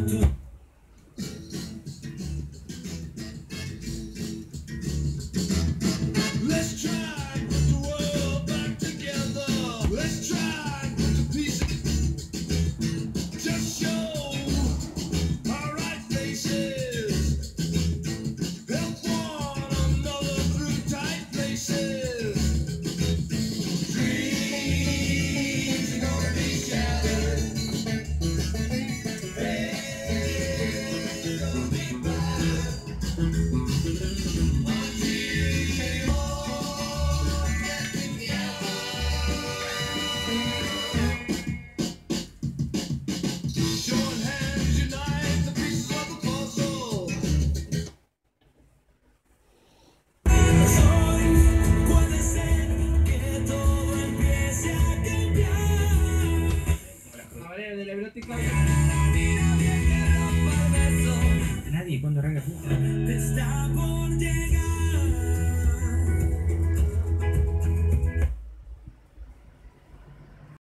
tú. Nadie cuando arranca.